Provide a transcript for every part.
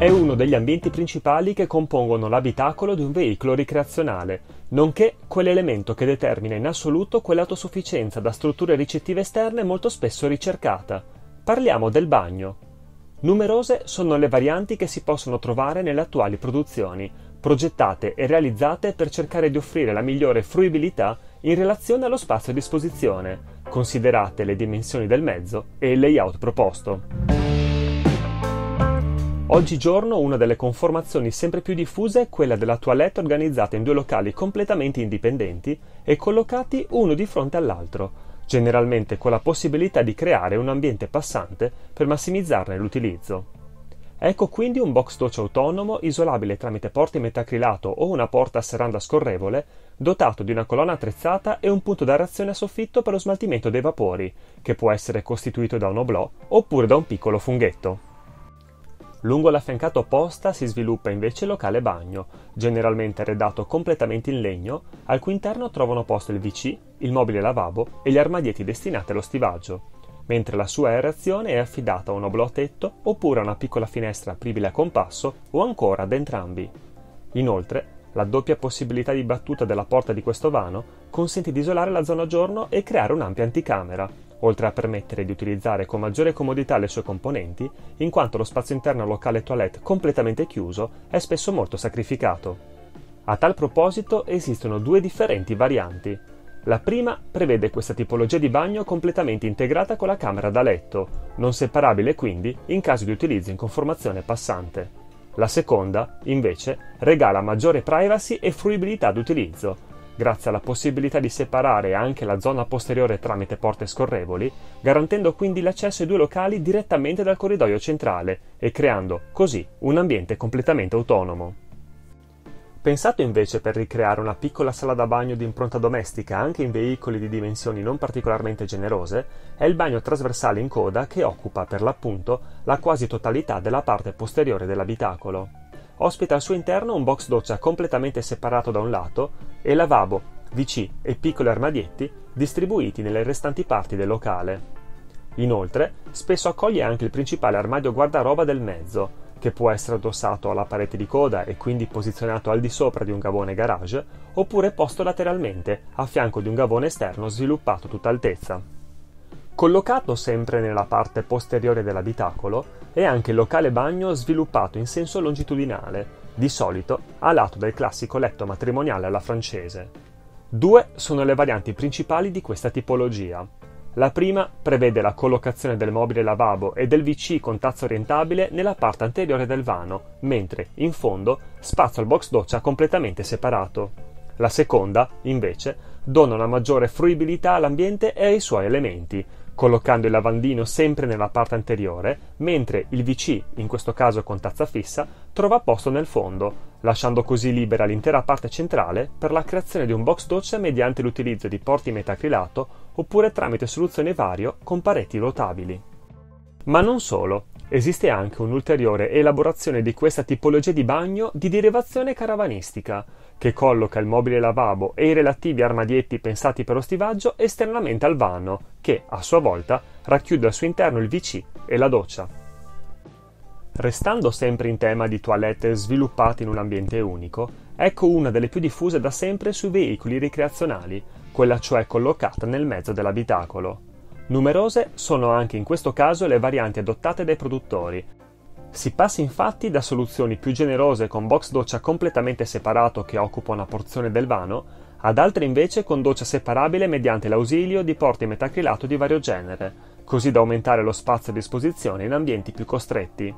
è uno degli ambienti principali che compongono l'abitacolo di un veicolo ricreazionale, nonché quell'elemento che determina in assoluto quell'autosufficienza da strutture ricettive esterne molto spesso ricercata. Parliamo del bagno. Numerose sono le varianti che si possono trovare nelle attuali produzioni, progettate e realizzate per cercare di offrire la migliore fruibilità in relazione allo spazio a disposizione, considerate le dimensioni del mezzo e il layout proposto. Oggigiorno una delle conformazioni sempre più diffuse è quella della toilette organizzata in due locali completamente indipendenti e collocati uno di fronte all'altro, generalmente con la possibilità di creare un ambiente passante per massimizzarne l'utilizzo. Ecco quindi un box doccia autonomo isolabile tramite porte in metacrilato o una porta a serranda scorrevole, dotato di una colonna attrezzata e un punto d'aerazione a soffitto per lo smaltimento dei vapori, che può essere costituito da un oblò oppure da un piccolo funghetto. Lungo la fiancata opposta si sviluppa invece il locale bagno, generalmente arredato completamente in legno, al cui interno trovano posto il WC, il mobile lavabo e gli armadietti destinati allo stivaggio, mentre la sua aerazione è affidata a un oblò tetto oppure a una piccola finestra apribile a compasso o ancora ad entrambi. Inoltre, la doppia possibilità di battuta della porta di questo vano consente di isolare la zona giorno e creare un'ampia anticamera, oltre a permettere di utilizzare con maggiore comodità le sue componenti, in quanto lo spazio interno locale toilette completamente chiuso è spesso molto sacrificato. A tal proposito esistono due differenti varianti. La prima prevede questa tipologia di bagno completamente integrata con la camera da letto, non separabile quindi in caso di utilizzo in conformazione passante. La seconda, invece, regala maggiore privacy e fruibilità d'utilizzo, grazie alla possibilità di separare anche la zona posteriore tramite porte scorrevoli, garantendo quindi l'accesso ai due locali direttamente dal corridoio centrale e creando così un ambiente completamente autonomo. Pensato invece per ricreare una piccola sala da bagno di impronta domestica anche in veicoli di dimensioni non particolarmente generose, è il bagno trasversale in coda che occupa per l'appunto la quasi totalità della parte posteriore dell'abitacolo ospita al suo interno un box doccia completamente separato da un lato e lavabo, WC e piccoli armadietti distribuiti nelle restanti parti del locale. Inoltre, spesso accoglie anche il principale armadio guardaroba del mezzo, che può essere addossato alla parete di coda e quindi posizionato al di sopra di un gavone garage, oppure posto lateralmente, a fianco di un gavone esterno sviluppato tutta altezza. Collocato sempre nella parte posteriore dell'abitacolo, è anche il locale bagno sviluppato in senso longitudinale, di solito a lato del classico letto matrimoniale alla francese. Due sono le varianti principali di questa tipologia. La prima prevede la collocazione del mobile lavabo e del WC con tazza orientabile nella parte anteriore del vano, mentre, in fondo, spazio al box doccia completamente separato. La seconda, invece, dona una maggiore fruibilità all'ambiente e ai suoi elementi, collocando il lavandino sempre nella parte anteriore, mentre il VC, in questo caso con tazza fissa, trova posto nel fondo, lasciando così libera l'intera parte centrale per la creazione di un box doccia mediante l'utilizzo di porti metacrilato oppure tramite soluzioni vario con pareti rotabili. Ma non solo, esiste anche un'ulteriore elaborazione di questa tipologia di bagno di derivazione caravanistica, che colloca il mobile lavabo e i relativi armadietti pensati per lo stivaggio esternamente al vano, che, a sua volta, racchiude al suo interno il WC e la doccia. Restando sempre in tema di toilette sviluppate in un ambiente unico, ecco una delle più diffuse da sempre sui veicoli ricreazionali, quella cioè collocata nel mezzo dell'abitacolo. Numerose sono anche in questo caso le varianti adottate dai produttori, si passa infatti da soluzioni più generose con box doccia completamente separato che occupa una porzione del vano, ad altre invece con doccia separabile mediante l'ausilio di porte metacrilato di vario genere, così da aumentare lo spazio a disposizione in ambienti più costretti.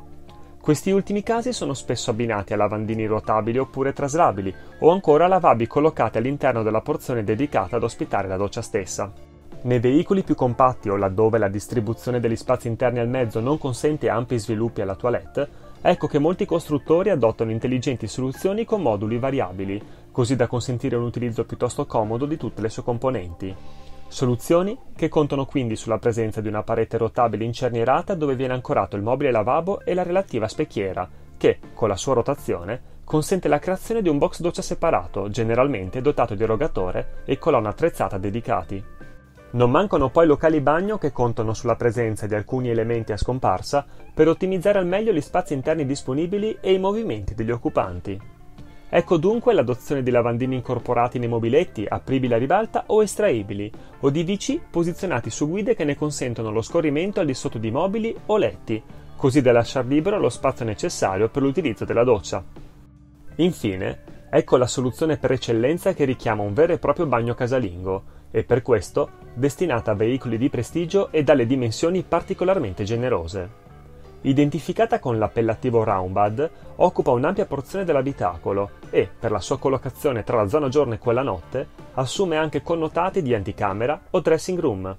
Questi ultimi casi sono spesso abbinati a lavandini rotabili oppure traslabili, o ancora a lavabi collocati all'interno della porzione dedicata ad ospitare la doccia stessa. Nei veicoli più compatti o laddove la distribuzione degli spazi interni al mezzo non consente ampi sviluppi alla toilette, ecco che molti costruttori adottano intelligenti soluzioni con moduli variabili, così da consentire un utilizzo piuttosto comodo di tutte le sue componenti. Soluzioni che contano quindi sulla presenza di una parete rotabile incernierata dove viene ancorato il mobile lavabo e la relativa specchiera, che, con la sua rotazione, consente la creazione di un box doccia separato, generalmente dotato di erogatore e colonna attrezzata dedicati. Non mancano poi locali bagno che contano sulla presenza di alcuni elementi a scomparsa per ottimizzare al meglio gli spazi interni disponibili e i movimenti degli occupanti. Ecco dunque l'adozione di lavandini incorporati nei mobiletti, apribili a ribalta o estraibili, o di WC posizionati su guide che ne consentono lo scorrimento al di sotto di mobili o letti, così da lasciar libero lo spazio necessario per l'utilizzo della doccia. Infine, ecco la soluzione per eccellenza che richiama un vero e proprio bagno casalingo, e per questo destinata a veicoli di prestigio e dalle dimensioni particolarmente generose. Identificata con l'appellativo Raumbad, occupa un'ampia porzione dell'abitacolo e, per la sua collocazione tra la zona giorno e quella notte, assume anche connotati di anticamera o dressing room.